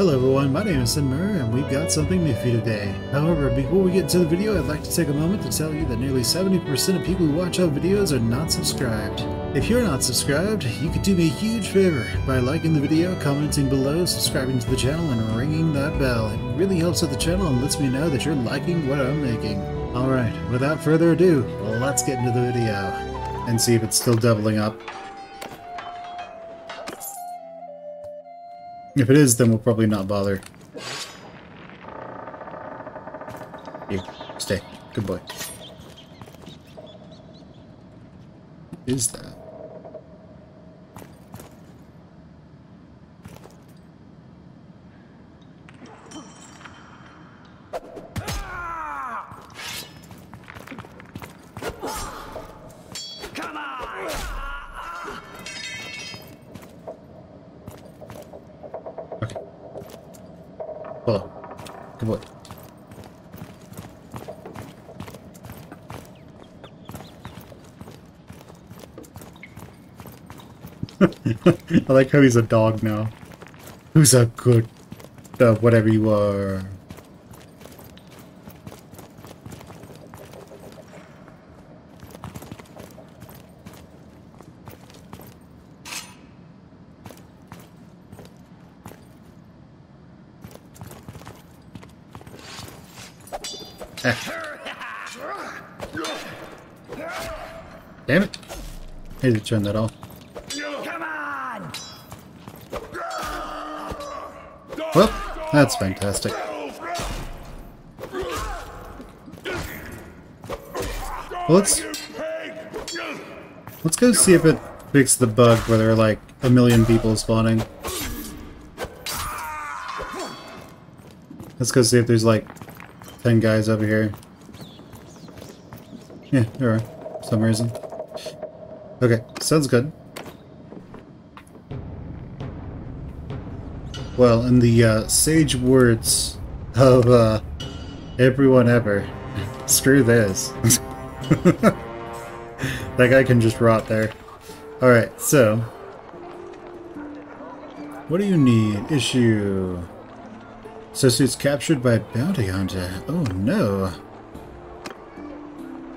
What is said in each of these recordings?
Hello everyone, my name is Fen Muir, and we've got something new for you today. However, before we get into the video, I'd like to take a moment to tell you that nearly 70% of people who watch our videos are not subscribed. If you're not subscribed, you could do me a huge favor by liking the video, commenting below, subscribing to the channel, and ringing that bell. It really helps out the channel and lets me know that you're liking what I'm making. Alright, without further ado, let's get into the video. And see if it's still doubling up. If it is, then we'll probably not bother. You, stay. Good boy. What is that? Come on! Okay. Follow. Good boy. I like how he's a dog now. Who's a good, uh, whatever you are. Damn it! I need to turn that off. Come on! Well, that's fantastic. Well, let's let's go see if it fixed the bug where there are like a million people spawning. Let's go see if there's like ten guys over here. Yeah, there are. For some reason. Okay, sounds good. Well, in the uh, sage words of uh, everyone ever, screw this. that guy can just rot there. Alright, so. What do you need? Issue. Associates captured by bounty hunter. Oh no.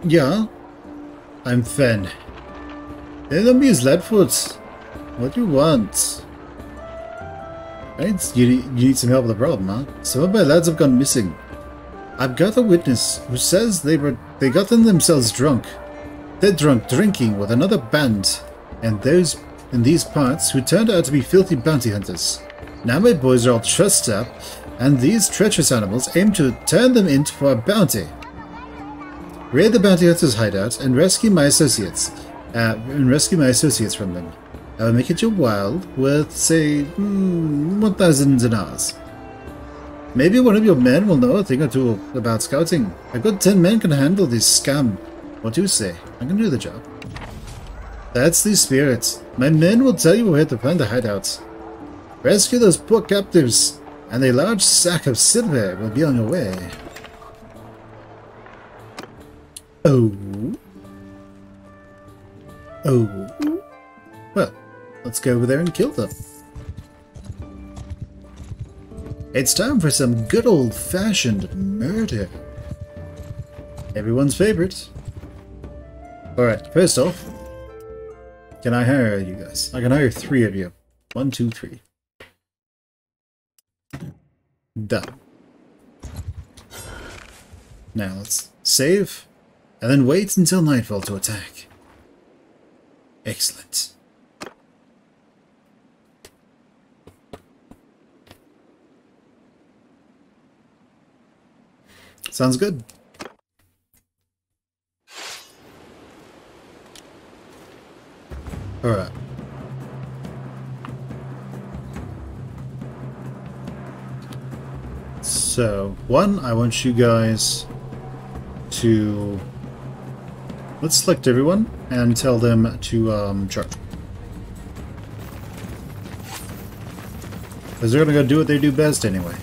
Yeah? I'm Fen. Enemy is Leadfoot. What do you want? Right, you, you need some help with the problem, huh? Some of my lads have gone missing. I've got a witness who says they were they gotten themselves drunk. They're drunk drinking with another band, and those in these parts who turned out to be filthy bounty hunters. Now my boys are all trussed up, and these treacherous animals aim to turn them in for a bounty. Raid the bounty hunters' hideout and rescue my associates, uh, and rescue my associates from them. I will make it your wild with, say, mm, 1,000 dinars. Maybe one of your men will know a thing or two about scouting. A good 10 men can handle this scam. What do you say? I can do the job. That's the spirit. My men will tell you where to find the hideouts. Rescue those poor captives, and a large sack of silver will be on your way. Oh. Oh. Let's go over there and kill them. It's time for some good old-fashioned murder. Everyone's favorite. Alright, first off, can I hire you guys? I can hire three of you. One, two, three. Done. Now let's save, and then wait until nightfall to attack. Excellent. Sounds good. Alright. So, one, I want you guys to... Let's select everyone and tell them to um, charge. Because they're going to go do what they do best anyway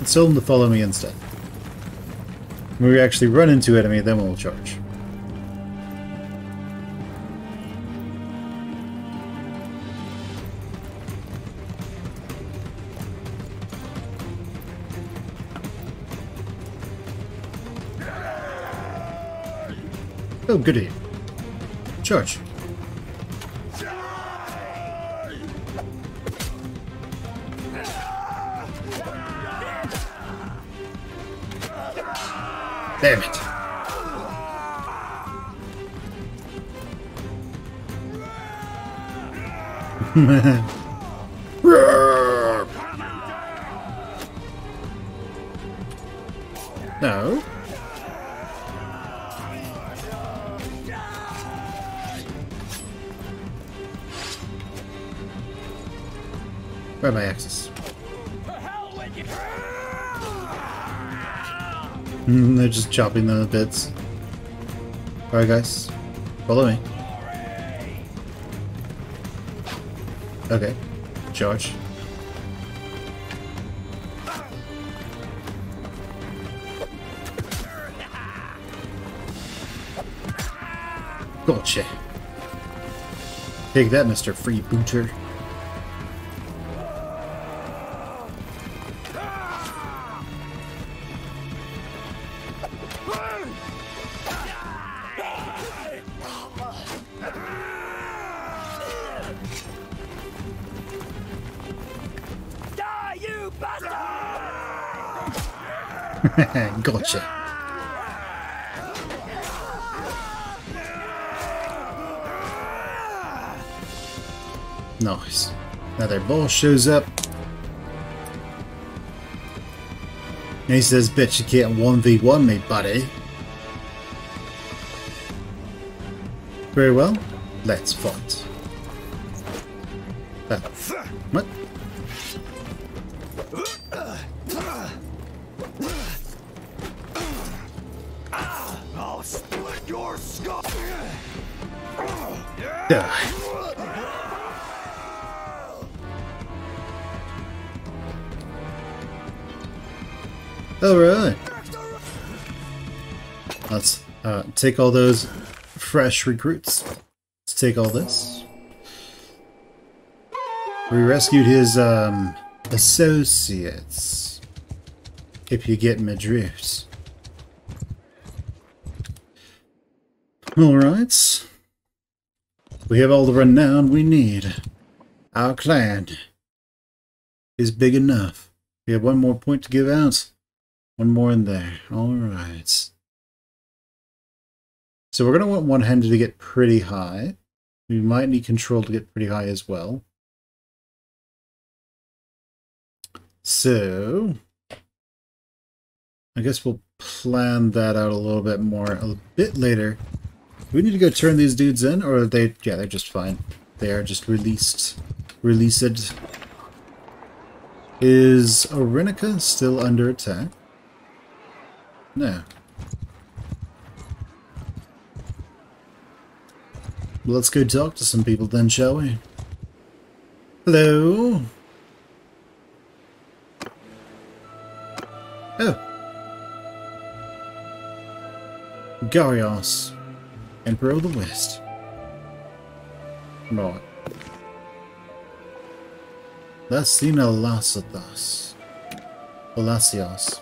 and tell them to follow me instead. When we actually run into enemy, then we'll charge. Oh, goody. Charge. Damn it. no. Where my axes? Mm, They're just chopping them to bits. Alright guys, follow me. Okay, charge. Gotcha. Take that, Mr. Freebooter. Nice. Now their boss shows up. And he says, Bet you can't 1v1 me, buddy. Very well. Let's fight. Take all those fresh recruits. Let's take all this. We rescued his um, associates. If you get my drift. Alright. We have all the renown we need. Our clan is big enough. We have one more point to give out. One more in there. Alright. So we're going to want one-handed to get pretty high. We might need control to get pretty high as well. So, I guess we'll plan that out a little bit more a bit later. Do we need to go turn these dudes in, or are they? Yeah, they're just fine. They are just released. Released. Is Orinica still under attack? No. Let's go talk to some people then, shall we? Hello? Oh. Garios. Emperor of the West. Right. Lassina Lassidas. Palacios.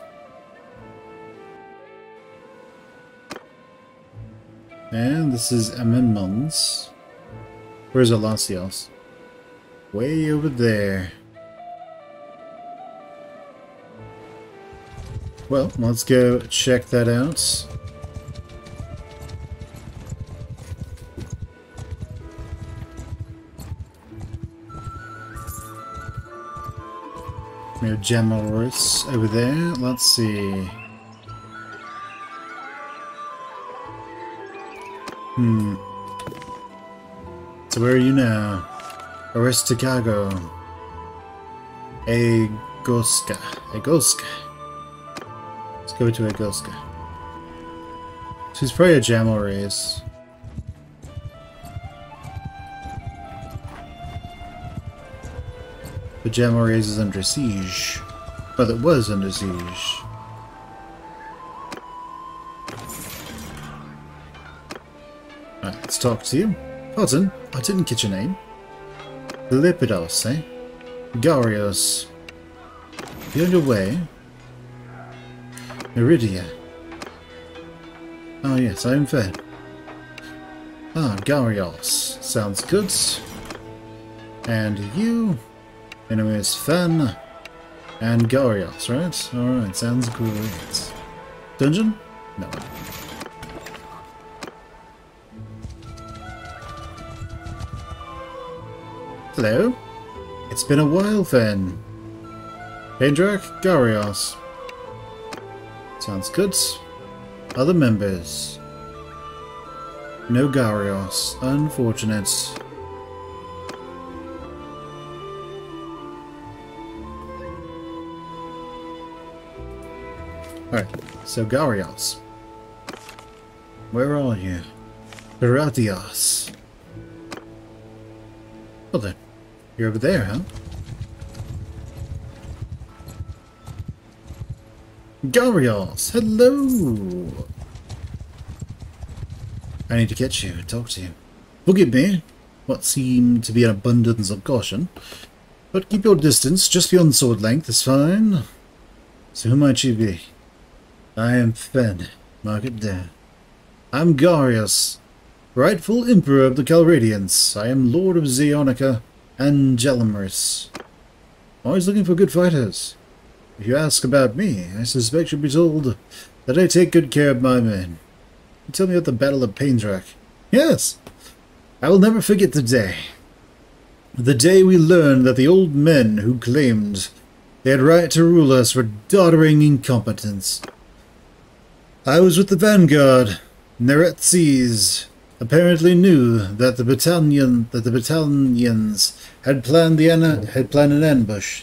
And this is Amendments. Where's Alacios? Way over there. Well, let's go check that out. We have Gemorus over there. Let's see. Hmm. So where are you now? Aristogago. Egoska. Egoska. Let's go to Egoska. She's probably a Jalmarys. The Jalmarys is under siege. Well, it was under siege. Let's talk to you. Pardon, I didn't get your name. Lipidos, eh? Garios. You're on your way. Meridia. Oh yes, I am fed. Ah, Garios. Sounds good. And you, enemies Fen and Garios, right? Alright, sounds great. Dungeon? No. Hello? It's been a while, then. Pendraic, Garios. Sounds good. Other members. No Garios. Unfortunate. Alright, so Garios. Where are you? Heratios. Well then, you're over there, huh? Garios, hello! I need to catch you and talk to you. Forgive me, what seemed to be an abundance of caution, but keep your distance just beyond sword length is fine. So who might you be? I am Fen, mark it. I'm Garios, rightful Emperor of the Calradians. I am Lord of Zeonica and Jalmarys. Always looking for good fighters. If you ask about me, I suspect you'll be told that I take good care of my men. You tell me about the Battle of Pendraic. Yes, I will never forget the day. The day we learned that the old men who claimed they had right to rule us were doddering incompetents. I was with the vanguard. Neretzes apparently knew that the Battanian that the Battanians had planned the had planned an ambush.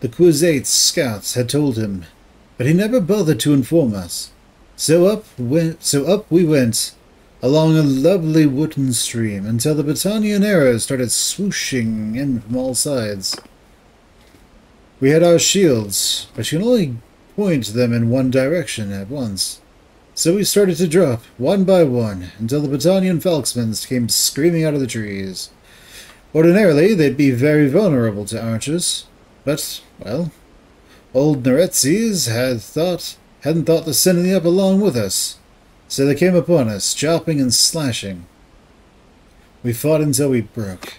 The Khuzait scouts had told him, but he never bothered to inform us. So up went, so up we went, along a lovely woodland stream, until the Battanian arrows started swooshing in from all sides. We had our shields, but you can only point them in one direction at once. So we started to drop, one by one, until the Battanian Falxmen came screaming out of the trees. Ordinarily, they'd be very vulnerable to archers, but, well, old Neretzes had thought, hadn't thought to send them up along with us, so they came upon us, chopping and slashing. We fought until we broke.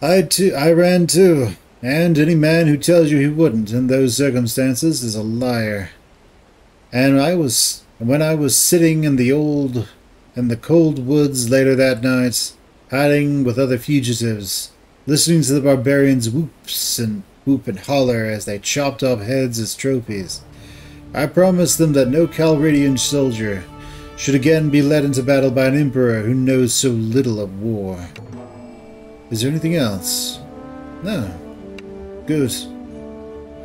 I too, I ran too, and any man who tells you he wouldn't in those circumstances is a liar. And I was, when I was sitting in the old, in the cold woods later that night, hiding with other fugitives, listening to the barbarians whoops and whoop and holler as they chopped off heads as trophies. I promised them that no Calradian soldier should again be led into battle by an emperor who knows so little of war. Is there anything else? No. Good.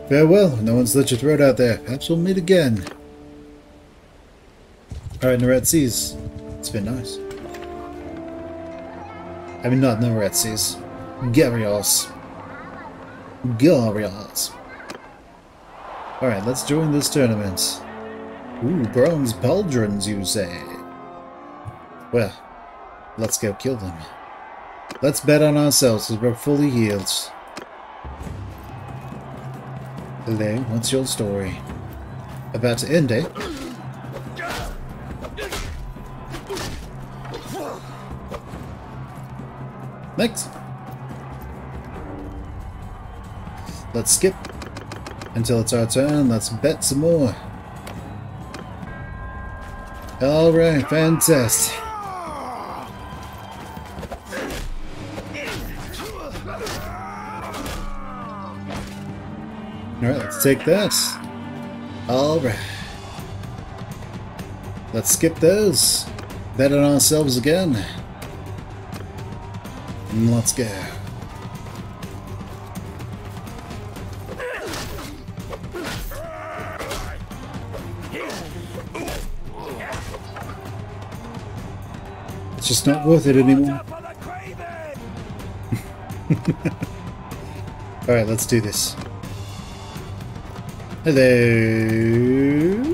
Farewell. No one's let your throat out there. Perhaps we'll meet again. Alright, Neretzes. It's been nice. I mean, not Neretzes. Garios. Garios. Alright, let's join this tournament. Ooh, bronze pauldrons, you say? Well, let's go kill them. Let's bet on ourselves as we're fully healed. Hello, what's your story? About to end, eh? Next. Let's skip until it's our turn. Let's bet some more. Alright, fantastic. Alright, let's take that. Alright. Let's skip those. Bet on ourselves again. Let's go. It's just not worth it anymore. Alright, let's do this. Hello?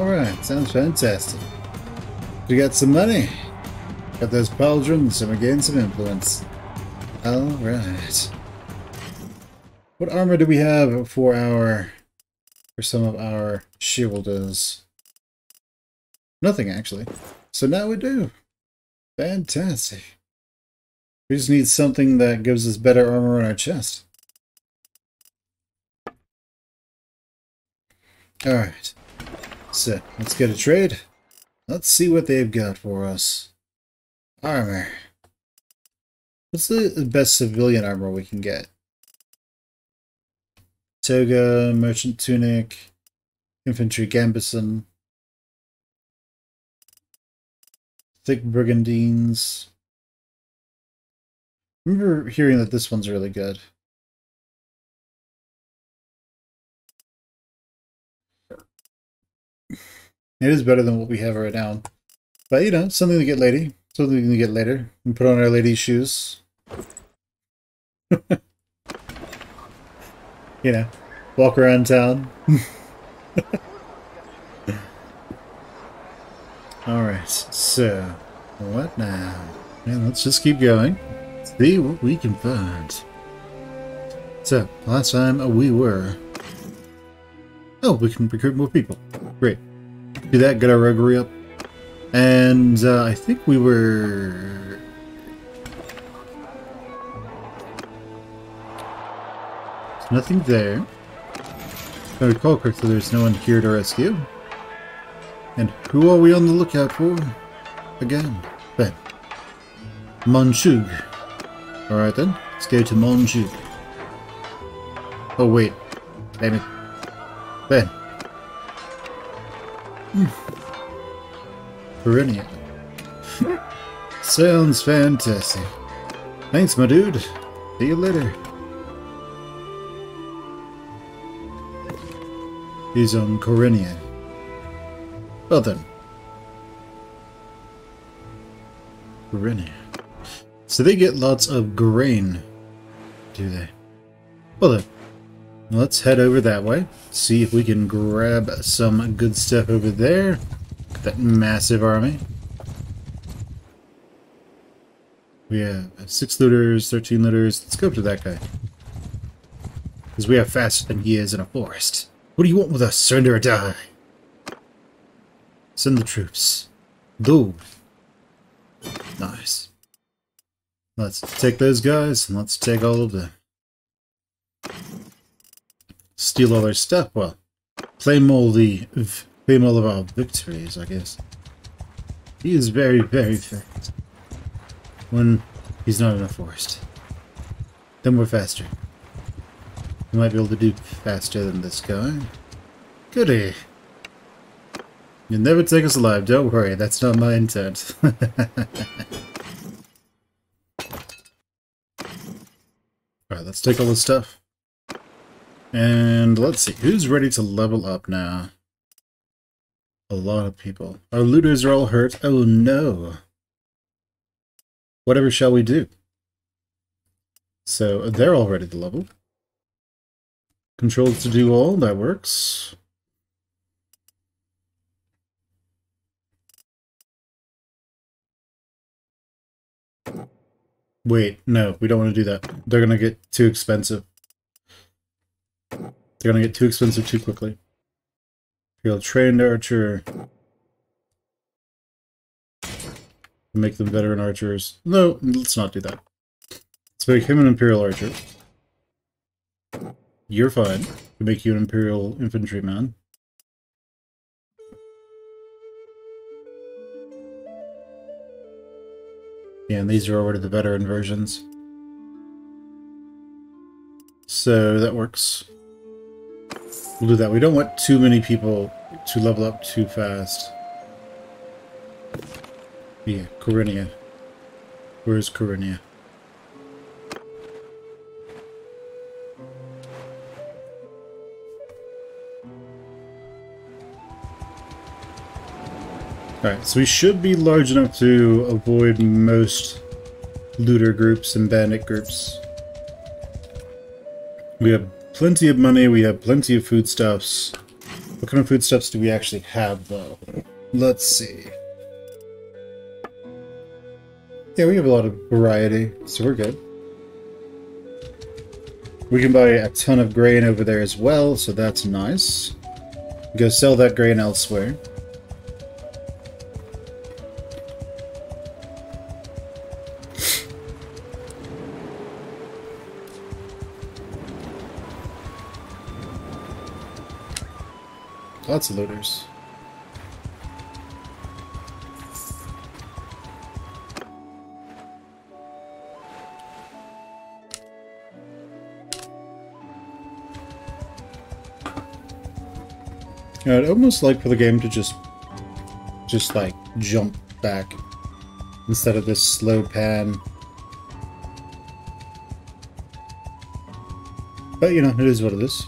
Alright, sounds fantastic. We got some money. Got those pauldrons and we gained some influence. Alright. What armor do we have for our... for some of our shielders? Nothing, actually. So now we do. Fantastic. We just need something that gives us better armor on our chest. Alright. So, let's get a trade. Let's see what they've got for us. Armor. What's the best civilian armor we can get? Toga, Merchant Tunic, Infantry Gambeson, Thick Brigandines. Remember hearing that this one's really good. It is better than what we have right now. But, you know, something to get lady. Something to get later. And put on our lady's shoes. you know, walk around town. Alright, so, what now? And let's just keep going. See what we can find. So, last time we were... Oh, we can recruit more people. Great. Do that, get our roguery up. And uh, I think we were... There's nothing there. If I recall correctly, there's no one here to rescue. And who are we on the lookout for? Again, Ben. Monchug. Alright then, let's go to Monchug. Oh wait, damn it. Ben. Perennia. Sounds fantastic. Thanks, my dude. See you later. He's on Corenia. Well then. Corenia. So they get lots of grain, do they? Well then. Let's head over that way. See if we can grab some good stuff over there. That massive army. We have 6 looters, 13 looters. Let's go up to that guy. Because we have faster than he is in a forest. What do you want with us? Surrender or die? Send the troops. Do. Nice. Let's take those guys and let's take all of them steal all their stuff. Well, claim all the claim all of our victories, I guess. He is very, very fast. When he's not in a forest. Then we're faster. We might be able to do faster than this guy. Goody. You'll never take us alive, don't worry, that's not my intent. Alright, let's take all this stuff. And let's see, who's ready to level up now? A lot of people. Our looters are all hurt. Oh no. Whatever shall we do? So they're all ready to level. Controls to do all, that works. Wait, no, we don't want to do that. They're going to get too expensive. They're gonna get too expensive too quickly. You'll trained archer. Make them veteran archers. No, let's not do that. Let's make him an Imperial Archer. You're fine. We make you an Imperial Infantryman. Yeah, and these are already the veteran versions. So that works. We'll do that. We don't want too many people to level up too fast. Yeah, Corinia. Where's Corinia? Alright, so we should be large enough to avoid most looter groups and bandit groups. We have plenty of money, we have plenty of foodstuffs. What kind of foodstuffs do we actually have, though? Let's see. Yeah, we have a lot of variety, so we're good. We can buy a ton of grain over there as well, so that's nice. Go sell that grain elsewhere. Lots of looters. I'd almost like for the game to just, just like jump back instead of this slow pan. But you know, it is what it is.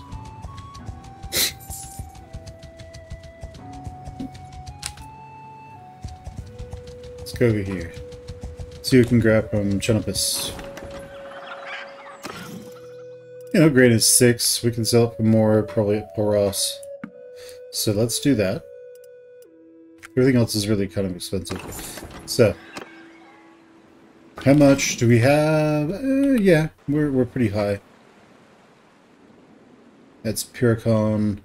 Over here. See what we can grab from Chunopus. You know, grade is six. We can sell it for more, probably at Poros. So let's do that. Everything else is really kind of expensive. So, how much do we have? Uh, yeah, we're, we're pretty high. That's Pyrrhicon.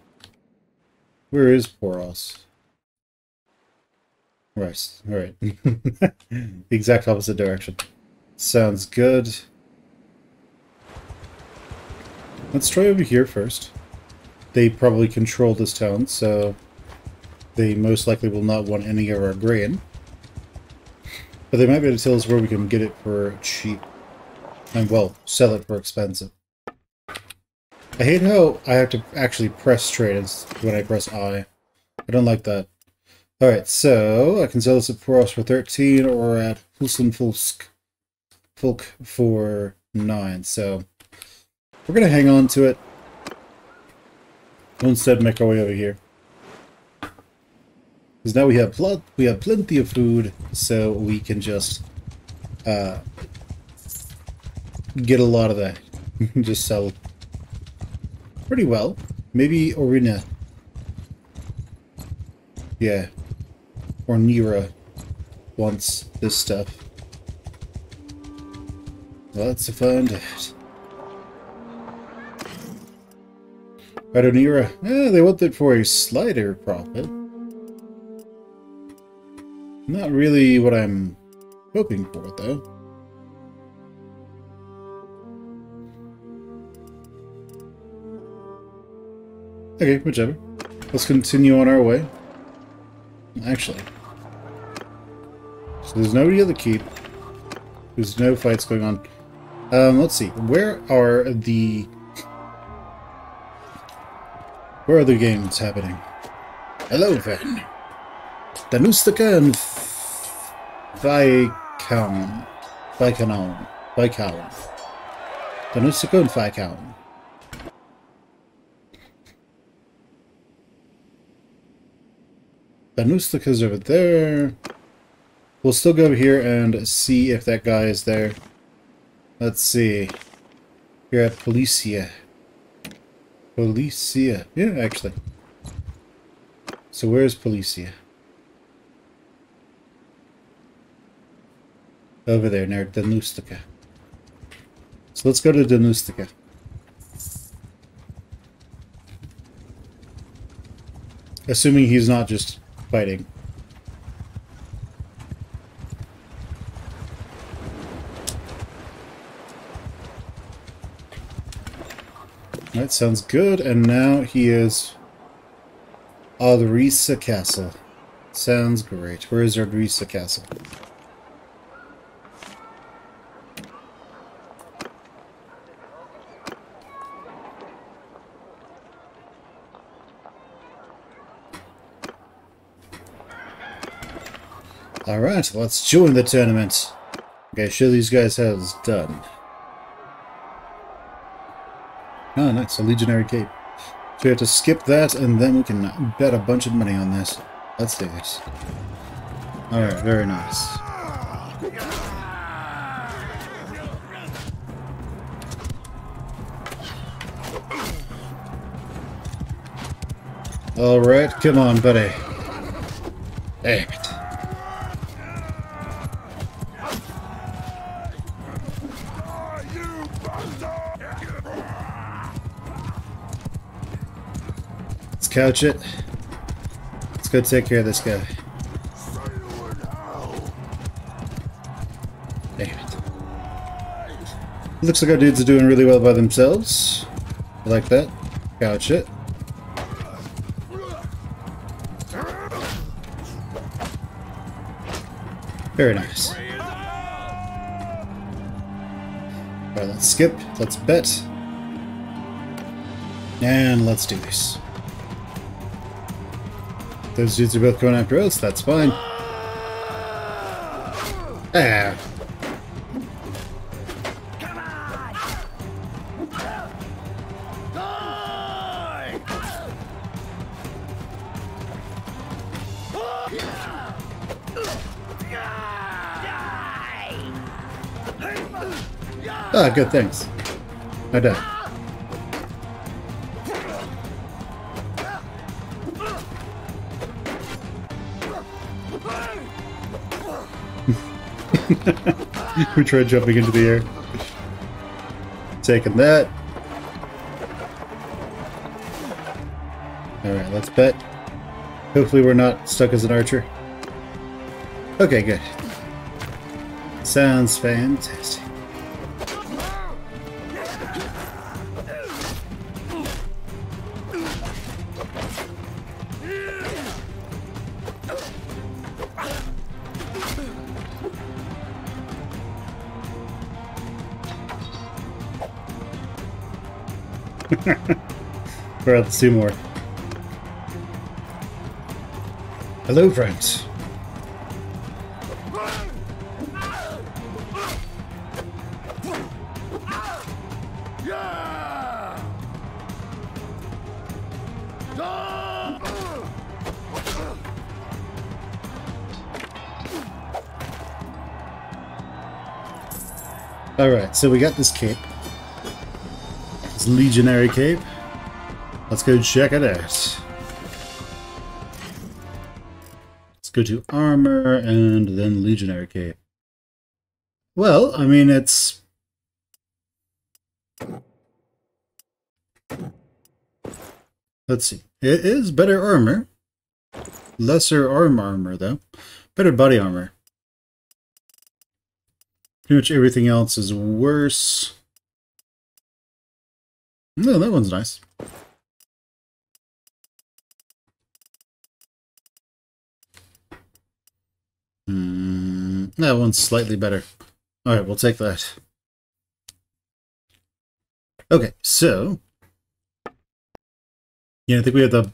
Where is Poros? Right, right. the exact opposite direction. Sounds good. Let's try over here first. They probably control this town, so they most likely will not want any of our grain. But they might be able to tell us where we can get it for cheap. And, well, sell it for expensive. I hate how I have to actually press trade when I press I. I don't like that. Alright, so I can sell this at Poros for 13 or at Hulsen Fulsk Fulk for 9. So we're going to hang on to it. Instead make our way over here. Because now we have pl we have plenty of food, so we can just uh, get a lot of that. just sell pretty well. Maybe Orina. Yeah. Or Nira wants this stuff. Lots of fun. Radonira. Eh, they want it for a slighter profit. Not really what I'm hoping for, though. Okay, whichever. Let's continue on our way. Actually. So there's nobody at the keep. There's no fights going on. Um, let's see. Where are the... Where are the games happening? Hello, then. Danustica and Viscount. Viscount. Viscount. Danustica and Viscount. Banustica's over there. We'll still go here and see if that guy is there. Let's see. Here at Policia. Policia. Yeah, actually. So where's Policia? Over there, near Danustica. So let's go to Danustica. Assuming he's not just fighting. That sounds good, and now he is Aldrisa Castle. Sounds great. Where is Aldrisa Castle? Alright, let's join the tournament. Okay, show these guys how it's done. Oh, nice, a Legionary Cape. So we have to skip that, and then we can bet a bunch of money on this. Let's do this. Alright, very nice. Alright, come on, buddy. Damn it. Couch it. Let's go take care of this guy. Damn it. Looks like our dudes are doing really well by themselves. I like that. Couch it. Very nice. Alright, let's skip. Let's bet. And let's do this. Those dudes are both going after us, that's fine. Ah. Ah, good, thanks. I died. we tried jumping into the air. Taking that. Alright, let's bet. Hopefully we're not stuck as an archer. Okay, good. Sounds fantastic. Let's do more. Hello, friends. Alright, so we got this cape. This legionary cape. Let's go check it out. Let's go to armor and then legionary cape. Well, I mean, it's... Let's see. It is better armor. Lesser arm armor, though. Better body armor. Pretty much everything else is worse. No, that one's nice. Mm, that one's slightly better. Alright, we'll take that. Okay, so... Yeah, I think we have the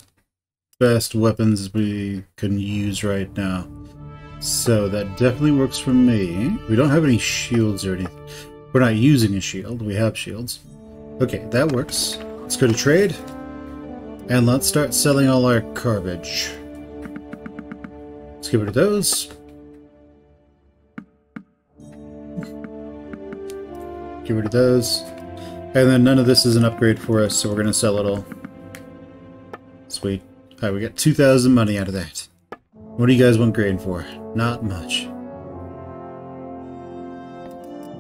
best weapons we can use right now. So that definitely works for me. We don't have any shields or anything. We're not using a shield. We have shields. Okay, that works. Let's go to trade. And let's start selling all our garbage. Let's get rid of those. Get rid of those. And then none of this is an upgrade for us, so we're going to sell it all. Sweet. Alright, we got 2,000 money out of that. What do you guys want grain for? Not much.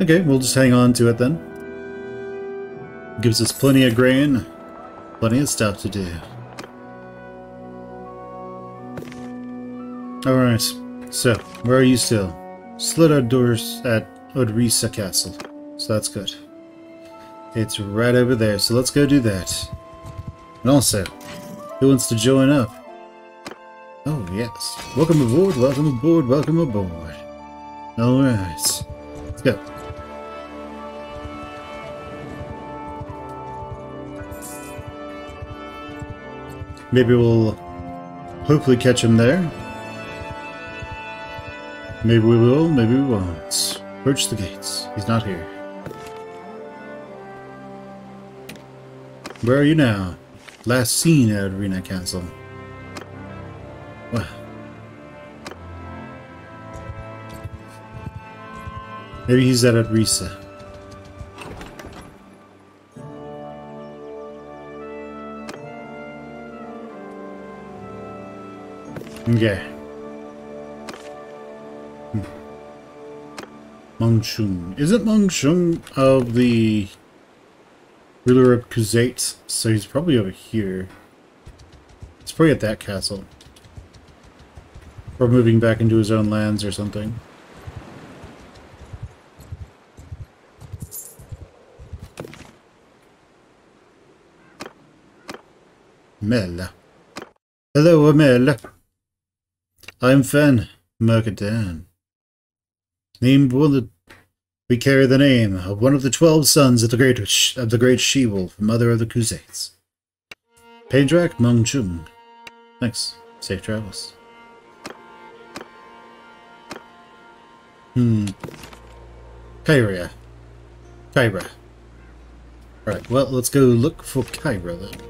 Okay, we'll just hang on to it then. Gives us plenty of grain, plenty of stuff to do. Alright, so, where are you still? Slit our doors at Odrisa Castle, so that's good. It's right over there, so let's go do that. And also, who wants to join up? Oh, yes. Welcome aboard, welcome aboard, welcome aboard. Alright. Let's go. Maybe we'll hopefully catch him there. Maybe we will, maybe we won't. Approach the gates. He's not here. Where are you now? Last seen at Arena Castle. Maybe he's at Risa. Okay. Hmm. Mengshun. Isn't Mengshun of the ruler of Khuzait? So he's probably over here. It's probably at that castle. Or moving back into his own lands or something. Mel. Hello, Mel. I'm Fen Mercadan. Named one of the, we carry the name of one of the twelve sons of the great of the great mother of the Khuzaits. Pendraic Mung Chung. Thanks. Safe travels. Hmm. Kyria. Kyra. Right, well, let's go look for Kyra then.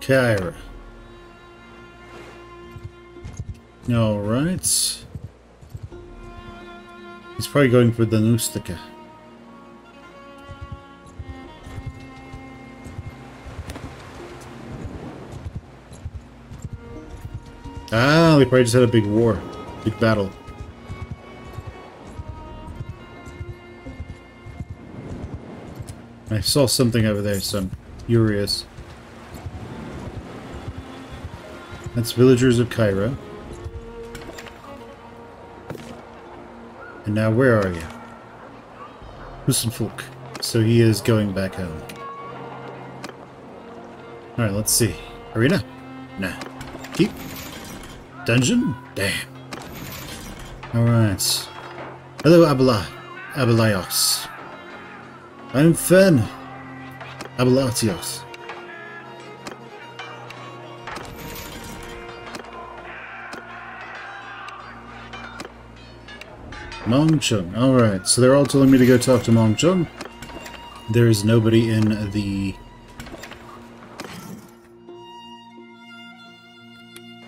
Kyra. Alright. He's probably going for the Nustica. Ah, they probably just had a big war. Big battle. I saw something over there, so I'm curious. That's villagers of Cairo. And now where are you? Husenfolk. So he is going back home. Alright, let's see. Arena? Nah. Keep? Dungeon? Damn. Alright. Hello, Abela. Abelayos. I'm Fen. Abelatios. Monchug. Alright, so they're all telling me to go talk to Monchug. There is nobody in the...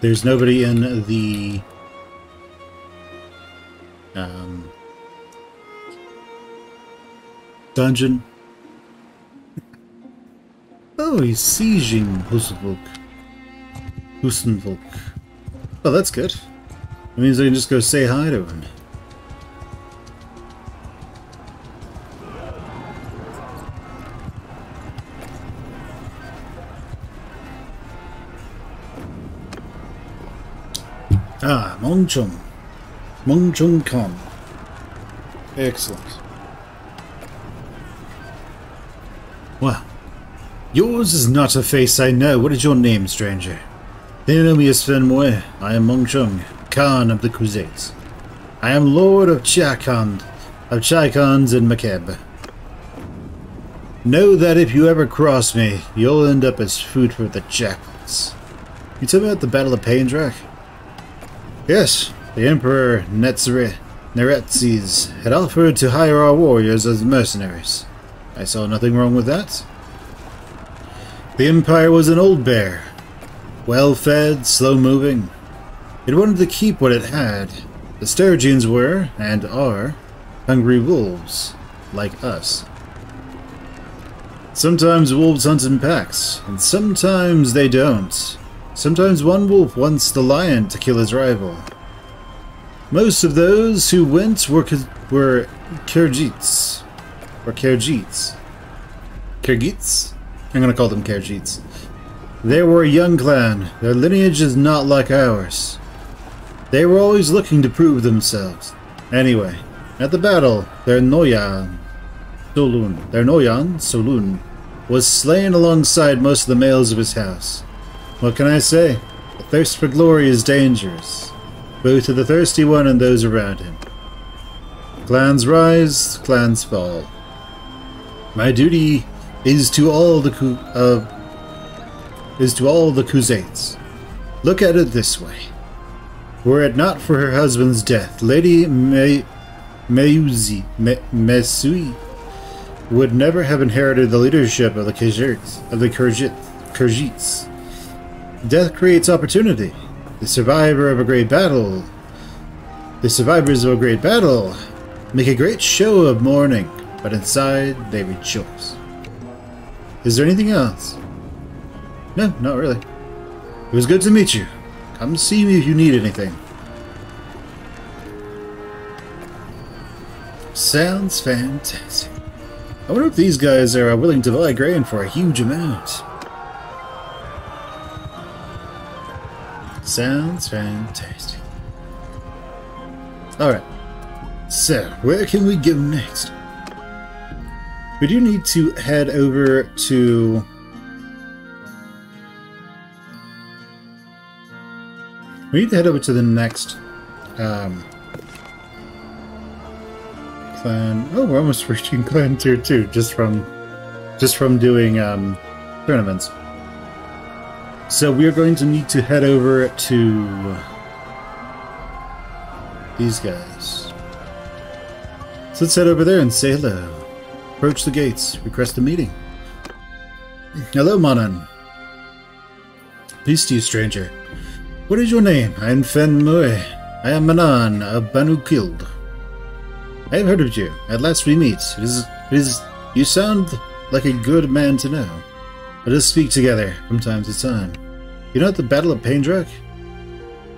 There's nobody in the... Um... Dungeon. Oh, he's sieging Husenvolk. Husenvolk. Oh, that's good. That means I can just go say hi to him. Monchug. Mong Chung. Excellent. Well, yours is not a face I know. What is your name, stranger? They know me as Fen Muir. I am Monchug, Khan of the Crusades. I am Lord of Chaikand, of Chiakans and Makeb. Know that if you ever cross me, you'll end up as food for the jackals. You tell me about the Battle of Pendraic? Yes, the Emperor Netzre had offered to hire our warriors as mercenaries. I saw nothing wrong with that. The Empire was an old bear. Well-fed, slow-moving. It wanted to keep what it had. The Sturgians were, and are, hungry wolves, like us. Sometimes wolves hunt in packs, and sometimes they don't. Sometimes one wolf wants the lion to kill his rival. Most of those who went were were Kyrgyz. Or Kyrgyz. Kyrgyz? I'm gonna call them Kyrgyz. They were a young clan. Their lineage is not like ours. They were always looking to prove themselves. Anyway, at the battle, their Noyan, Solun, their Noyan, Solun, was slain alongside most of the males of his house. What can I say? The thirst for glory is dangerous, both to the thirsty one and those around him. Clans rise, clans fall. My duty is to all the uh, is to all the Khuzaits. Look at it this way. Were it not for her husband's death, Lady Me Meuzi Me Mesui would never have inherited the leadership of the Khajiits of the Khajiits. Death creates opportunity. The survivor of a great battle. The survivors of a great battle make a great show of mourning, but inside they rejoice. Is there anything else? No, not really. It was good to meet you. Come see me if you need anything. Sounds fantastic. I wonder if these guys are willing to buy grain for a huge amount. Sounds fantastic. Alright. So, where can we go next? We do need to head over to... We need to head over to the next um, clan. Oh, we're almost reaching clan tier two just from just from doing um, tournaments. So we are going to need to head over to these guys. So let's head over there and say hello. Approach the gates. Request a meeting. Hello, Manan. Peace to you, stranger. What is your name? I am Fen Muir. I am Manan of Banu Kild. I have heard of you. At last we meet. It is, it is, you sound like a good man to know. Let us speak together from time to time. You know the Battle of Pendraic?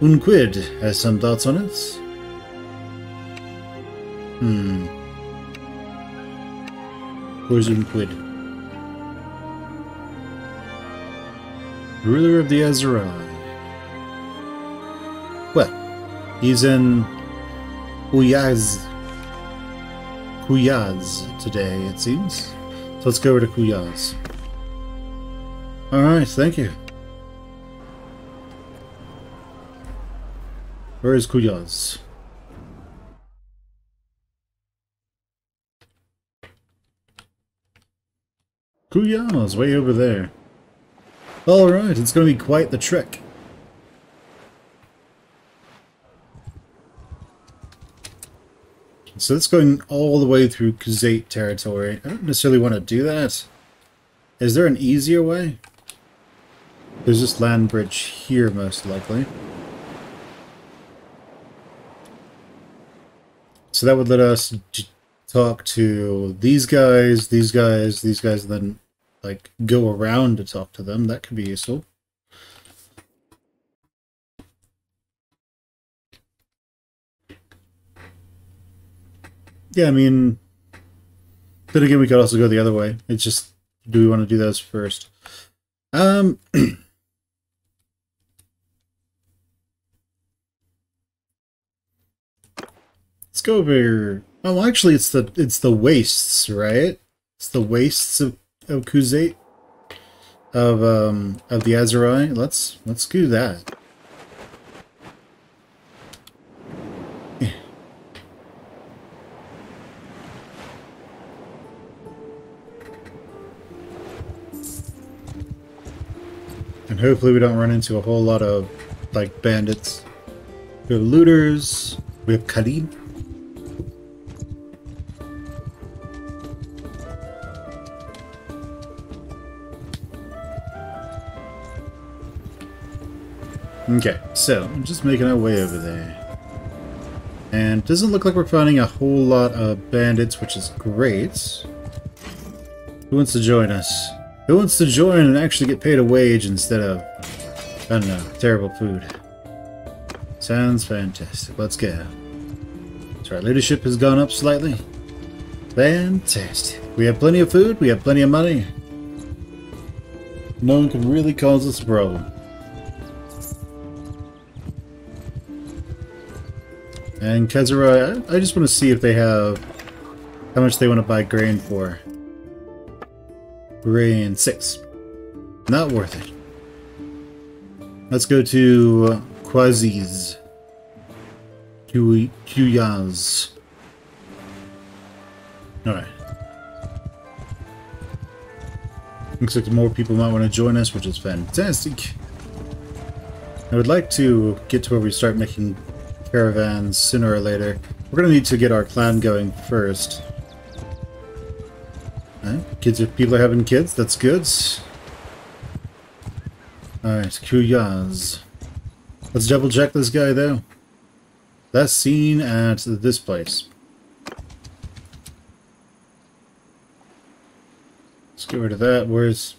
Unqid has some thoughts on it. Hmm. Where's Unqid? Ruler of the Aserai. Well, he's in Uyaz. Quyaz today, it seems. So let's go over to Quyaz. Alright, thank you. Where is Quyaz? Quyaz, way over there. Alright, it's going to be quite the trek. So it's going all the way through Khuzait territory. I don't necessarily want to do that. Is there an easier way? There's this land bridge here, most likely. So that would let us talk to these guys, these guys, these guys, and then like go around to talk to them. That could be useful. Yeah, I mean, then again, we could also go the other way. It's just, do we want to do those first? Um, let's go over. here. Oh, actually, it's the it's the wastes, right? It's the wastes of of Khuzait of um of the Aserai. Let's let's do that. And hopefully we don't run into a whole lot of, like, bandits. We have looters. We have Khalid. Okay, so I'm just making our way over there. And doesn't look like we're finding a whole lot of bandits, which is great. Who wants to join us? Who wants to join and actually get paid a wage instead of, I don't know, terrible food? Sounds fantastic. Let's go. So our leadership has gone up slightly. Fantastic. We have plenty of food. We have plenty of money. No one can really cause us a problem. And Kezura, I, just want to see if they have how much they want to buy grain for. Grain, six. Not worth it. Let's go to Quasi's. Quyaz. Alright. Looks like more people might want to join us, which is fantastic. I would like to get to where we start making caravans sooner or later. We're to need to get our clan going first. Right, kids, if people are having kids, that's good. Alright, Quyaz. Let's double check this guy though. That's seen at this place. Let's get rid of that. Where's...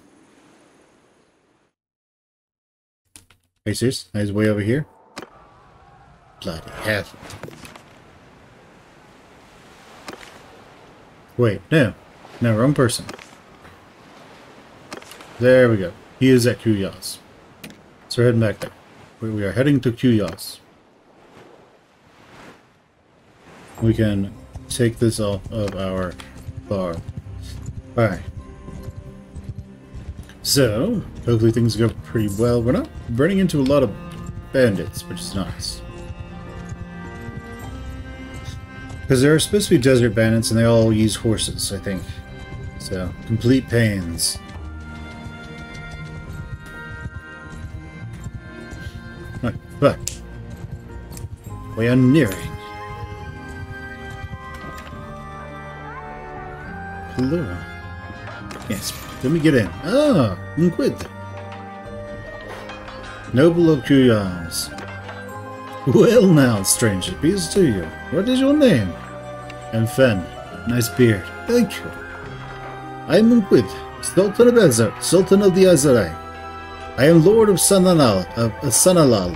Hey, serious? He's way over here. Bloody hell. Wait, no. No, wrong person. There we go. He is at Quyaz. So we're heading back there. We are heading to Kuyos. We can take this off of our bar. Alright. So, hopefully things go pretty well. We're not running into a lot of bandits, which is nice. Because there are supposed to be desert bandits and they all use horses, I think. So, complete pains. But we are nearing. Hello. Yes, let me get in. Ah, Unqid. Noble of Cuyans. Well now, stranger, peace to you. What is your name? I'm Fen. Nice beard. Thank you. I'm Unqid, Sultan of Ezer, Sultan of the Aserai. I am Lord of Sanalal, of Sanalal,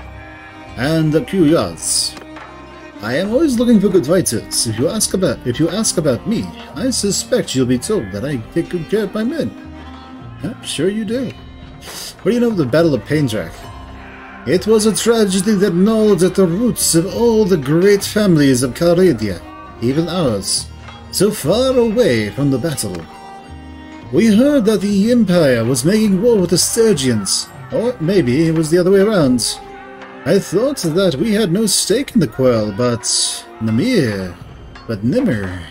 and the Cuyans. I am always looking for good fighters. If you ask about if you ask about me, I suspect you'll be told that I take good care of my men. I'm sure you do. What do you know of the Battle of Pendraic? It was a tragedy that gnawed at the roots of all the great families of Calradia, even ours, so far away from the battle. We heard that the Empire was making war with the Sturgians, or maybe it was the other way around. I thought that we had no stake in the quarrel, but Namir, but Nimmer.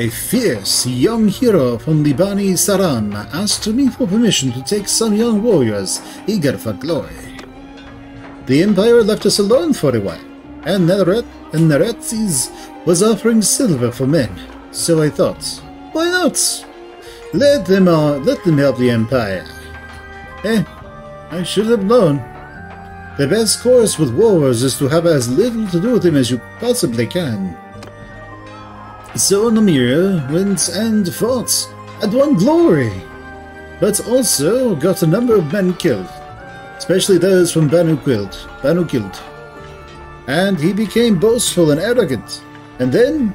A fierce young hero from the Bani Saran asked me for permission to take some young warriors eager for glory. The Empire left us alone for a while, and Neret and Neretzes was offering silver for men, so I thought, why not? Let them uh, let them help the Empire. Eh, I should have known. The best course with warriors is to have as little to do with them as you possibly can. So Namir went and fought, and won glory, but also got a number of men killed, especially those from Banu Quild, Banu Kild. And he became boastful and arrogant, and then,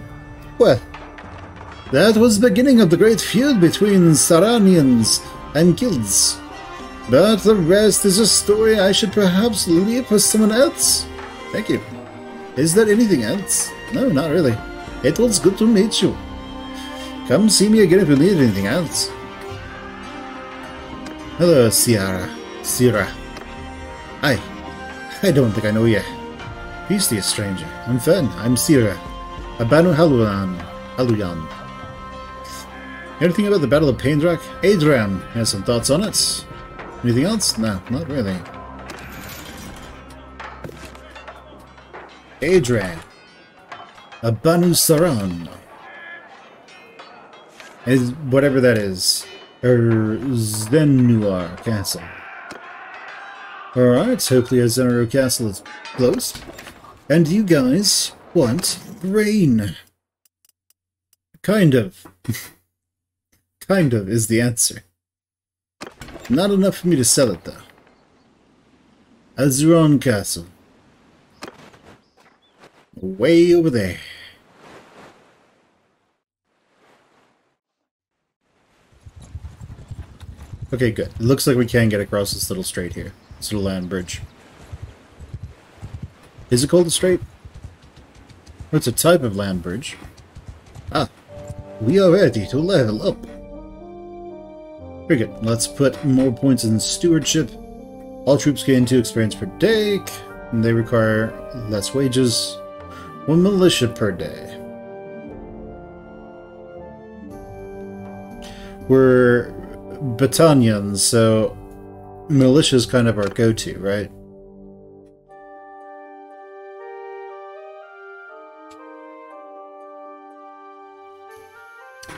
well, that was the beginning of the great feud between Saranians and Kilds. But the rest is a story I should perhaps leave for someone else. Thank you. Is there anything else? No, not really. It was good to meet you. Come see me again if you need anything else. Hello, Ciara. Sierra. Hi. I don't think I know you. Peace to you, stranger. I'm Fen. I'm Sierra. A Banu. Haluyan. Anything about the Battle of Pendraic? Adrian has some thoughts on it. Anything else? No, not really. Adrian. A Banu Saran. Is whatever that is. Or Zenuar Castle. Alright, hopefully Zenuar Castle is closed. And you guys want rain. Kind of. kind of is the answer. Not enough for me to sell it, though. Azuron Castle. Way over there. Okay, good. It looks like we can get across this little strait here. This little land bridge. Is it called a strait? Or it's a type of land bridge. Ah, we are ready to level up. Very good. Let's put more points in stewardship. All troops gain 2 experience per day, and they require less wages. 1 militia per day. We're battalions, so militia is kind of our go-to, right?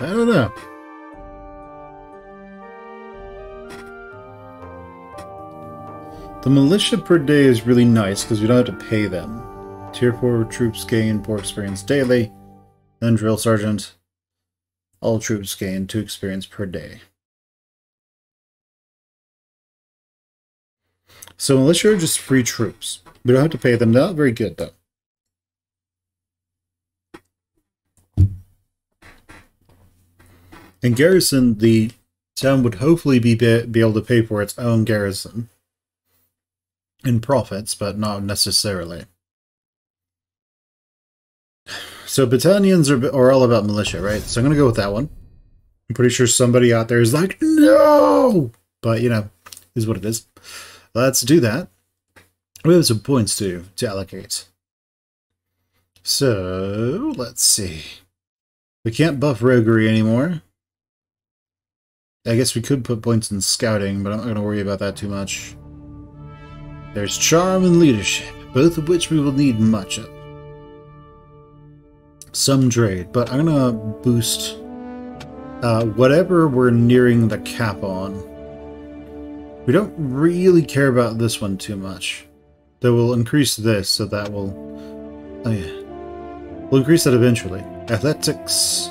I don't know. The militia per day is really nice because we don't have to pay them. Tier 4 troops gain 4 experience daily. Then drill sergeant. All troops gain 2 experience per day. So militia are just free troops. We don't have to pay them. They're not very good though. In garrison, the town would hopefully be, be able to pay for its own garrison. in profits, but not necessarily. So Battanians are, are all about militia, right? So I'm going to go with that one. I'm pretty sure somebody out there is like, no! But, you know, is what it is. Let's do that. We have some points to, to allocate. So, let's see. We can't buff roguery anymore. I guess we could put points in scouting, but I'm not going to worry about that too much. There's charm and leadership, both of which we will need much of. Some trade, but I'm going to boost uh, whatever we're nearing the cap on. We don't really care about this one too much. Though we'll increase this, so that will... Oh yeah. We'll increase that eventually. Athletics.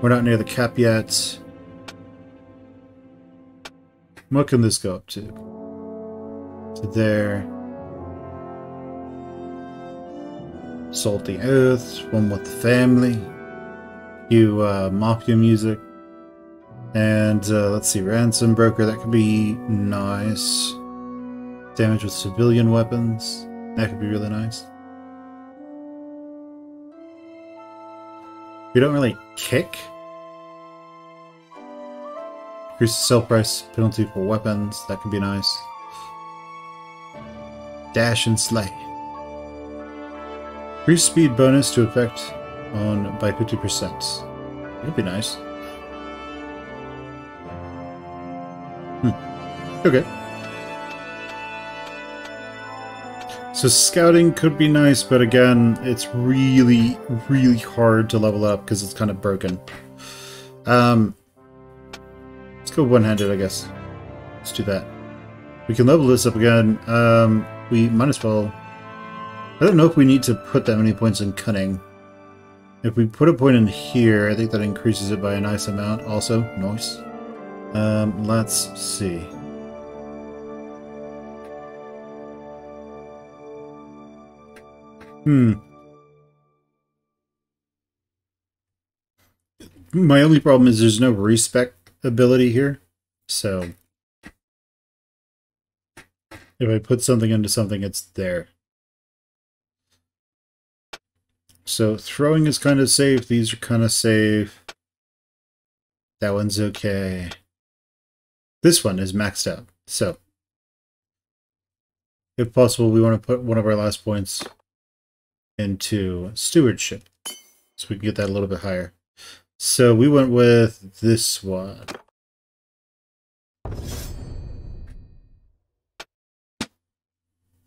We're not near the cap yet. What can this go up to? To there. Salty Earth, One with the family. You uh, Mafia music. And uh, let's see, Ransom Broker. That could be nice. Damage with civilian weapons. That could be really nice. We don't really kick. Increase the price penalty for weapons. That could be nice. Dash and slay. Increase speed bonus to effect on by 50%. That'd be nice. Hmm. Okay. So scouting could be nice, but again, it's really, really hard to level up because it's kind of broken. Um, let's go one-handed, I guess. Let's do that. We can level this up again. Um, we might as well... I don't know if we need to put that many points in cunning. If we put a point in here, I think that increases it by a nice amount also. Nice. Um, let's see. Hmm. My only problem is there's no respec ability here. So if I put something into something, it's there. So throwing is kind of safe. These are kind of safe. That one's okay. This one is maxed out. So if possible, we want to put one of our last points into stewardship. So we can get that a little bit higher. So we went with this one.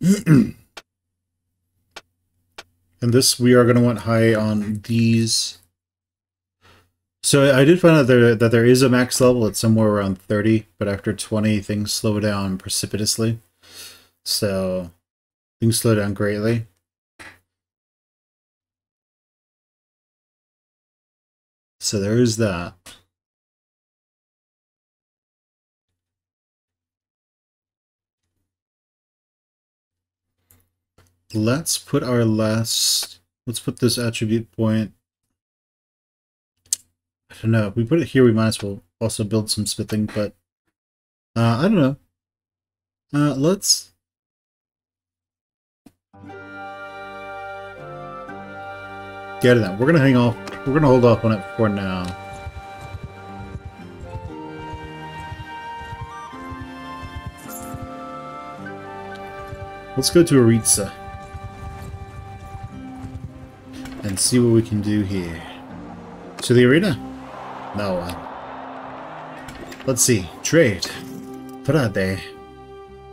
and this we are going to want high on these. So I did find out there that there is a max level. It's somewhere around 30, but after 20 things slow down precipitously. So things slow down greatly. So there is that. Let's put our last, let's put this attribute point. Don't know. If we put it here, we might as well also build some smithing, but uh, I don't know. Uh, let's get it out. We're gonna hang off we're gonna hold off on it for now. Let's go to Aritza. And see what we can do here. To the arena? No one. Let's see. Trade. Prade.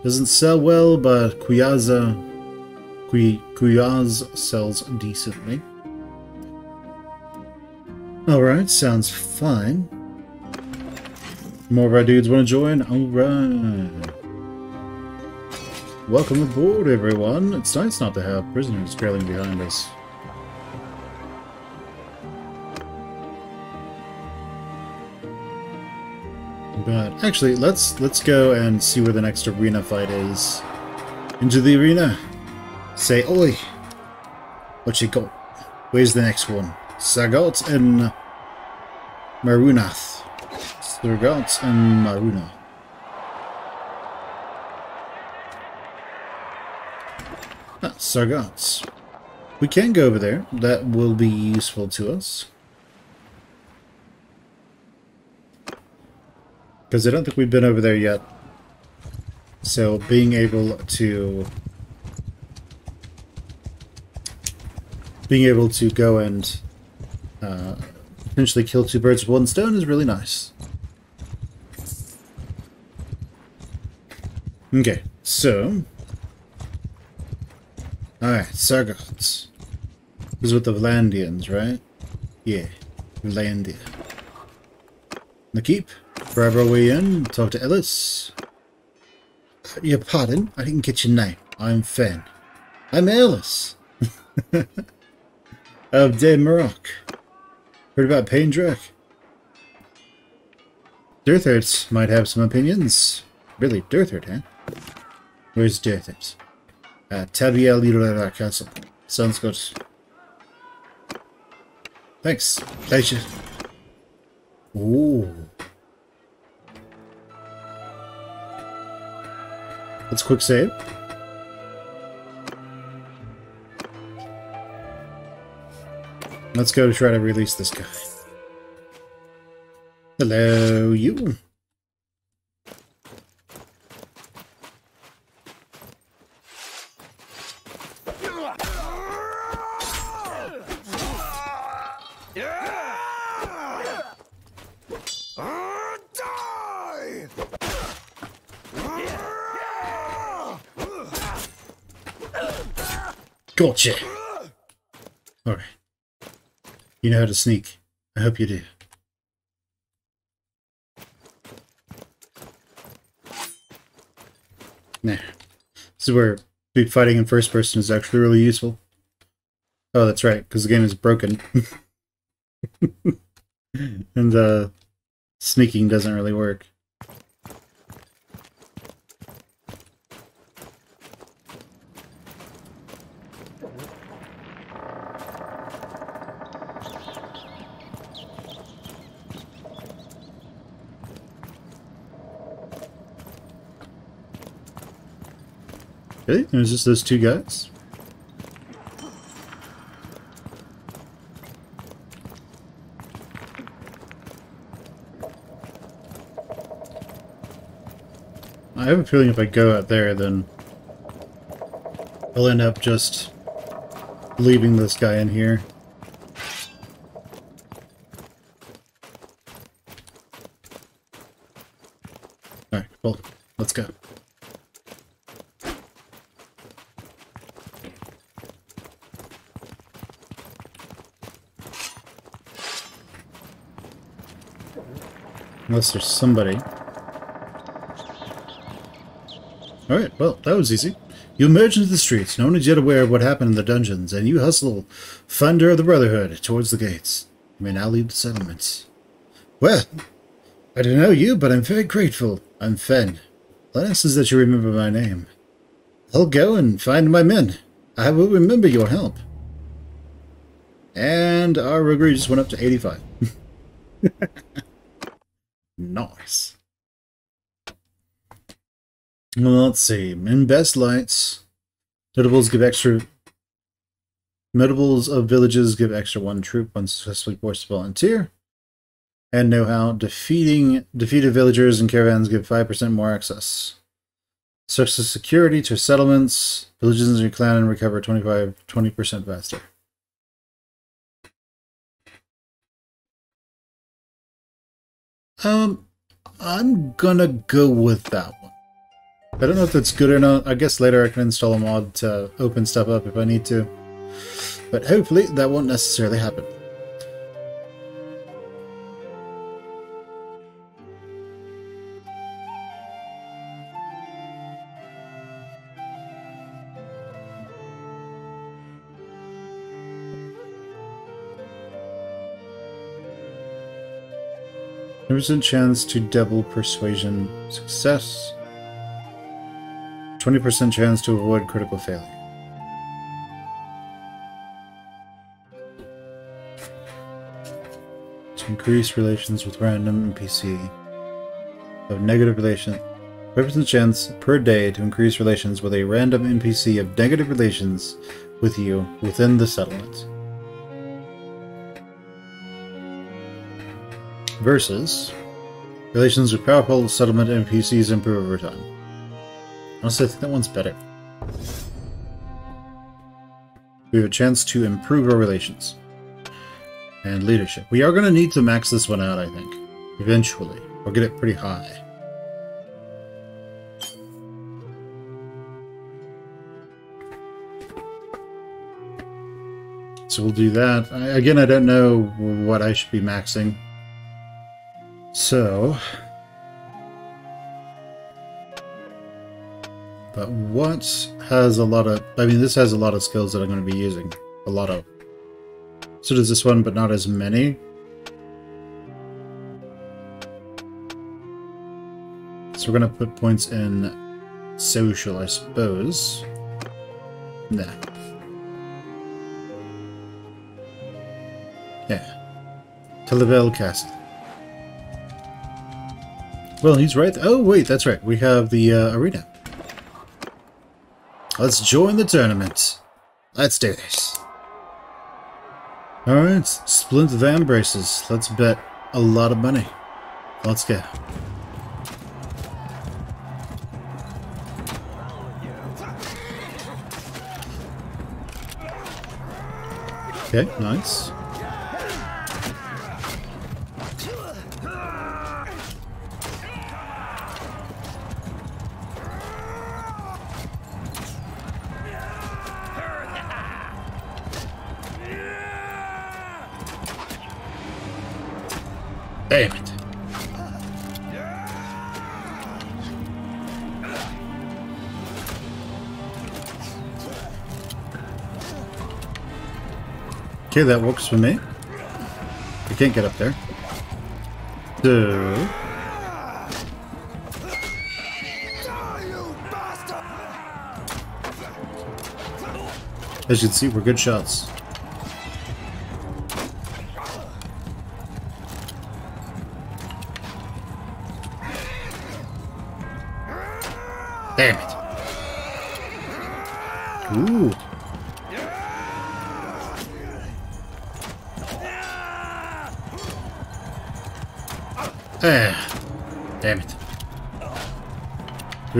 Doesn't sell well, but Kuyaza... Quyaz sells decently. Alright, sounds fine. More of our dudes want to join? Alright. Welcome aboard, everyone. It's nice not to have prisoners trailing behind us. But actually, let's let's go and see where the next arena fight is. Into the arena. Say, oi! What you got? Where's the next one? Sagot and Marunath. Sagot and Maruna. Ah, Sargots. We can go over there. That will be useful to us. Because I don't think we've been over there yet. So being able to... Being able to go and uh, potentially kill two birds with one stone is really nice. Okay, so... Alright, Sargots. This is with the Vlandians, right? Yeah, Vlandia. The keep. Grab our way in, talk to Ellis. Your pardon? I didn't get your name. I'm Fen. I'm Ellis. of De Maroc. Heard about Pendraic? Derthert might have some opinions. Really, Derthert, huh? Where's Derthert? Uh, Tabiel Yurara Castle. Sounds good. Thanks. Pleasure. Ooh. Let's quick save. Let's go to try to release this guy. Hello, you. Gotcha. Alright. You know how to sneak. I hope you do. Nah. This is where big fighting in first person is actually really useful. Oh, that's right, because the game is broken. and uh, sneaking doesn't really work. Really? It was just those two guys? I have a feeling if I go out there, then I'll end up just leaving this guy in here. Alright, well, let's go. Unless there's somebody. Alright, well, that was easy. You emerge into the streets, no one is yet aware of what happened in the dungeons, and you hustle, Thunder of the Brotherhood, towards the gates. You may now leave the settlements. Well, I don't know you, but I'm very grateful. I'm Fen. Last is that you remember my name. I'll go and find my men. I will remember your help. And our roguery just went up to 85. Well, let's see. In best lights, notables give extra. Notables of villages give extra one troop when successfully forced to volunteer. And know-how. Defeating defeated villagers and caravans give 5% more access. The security to settlements. Villages in your clan recover 25 20% faster. Um, I'm gonna go with that one. I don't know if that's good or not. I guess later I can install a mod to open stuff up if I need to. But hopefully that won't necessarily happen. There's a chance to double persuasion success. 20% chance to avoid critical failure. To increase relations with random NPC. Of negative relation. 5% chance per day to increase relations with a random NPC of negative relations with you within the settlement. Versus relations with powerful settlement NPCs improve over time. Honestly, I think that one's better. We have a chance to improve our relations. And leadership. We are going to need to max this one out, I think. Eventually. Or get it pretty high. So we'll do that. I, again, I don't know what I should be maxing. So... But what has a lot of... I mean, this has a lot of skills that I'm going to be using. A lot of. So does this one, but not as many. So we're going to put points in social, I suppose. Nah. Yeah. Televel Castle. Well, he's right. Oh, wait, that's right. We have the uh, arena. Let's join the tournament. Let's do this. Alright, Splint Vambraces. Let's bet a lot of money. Let's go. Okay, nice. Damn it. Okay, that works for me. I can't get up there. So... As you can see, we're good shots.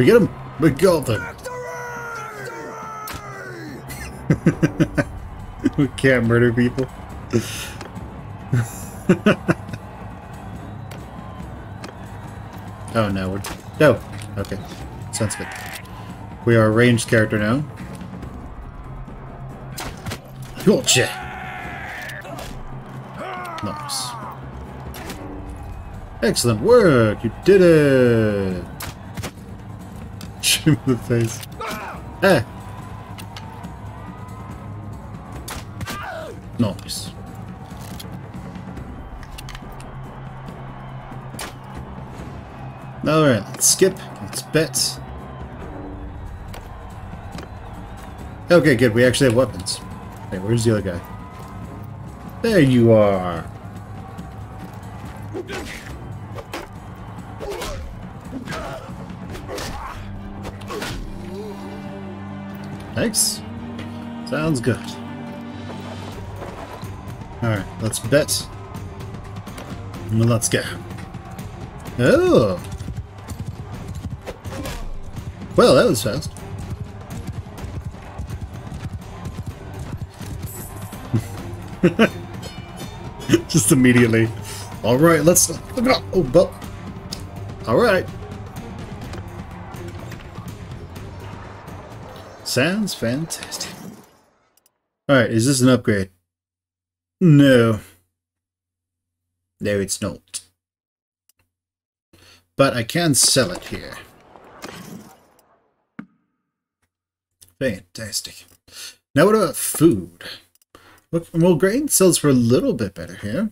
We get him? We got them. we can't murder people. oh no, we're no. Okay, sounds good. We are a ranged character now. Gotcha. Nice. Excellent work. You did it. Him in the face. Ah. Nice. Alright, let's skip. Let's bet. Okay, good. We actually have weapons. Hey, where's the other guy? There you are. Thanks. Sounds good. Alright, let's bet. Let's go. Oh! Well, that was fast. Just immediately. Alright, let's... Oh, but... Alright. Sounds fantastic. Alright, is this an upgrade? No. No, it's not. But I can sell it here. Fantastic. Now what about food? Well, grain sells for a little bit better here.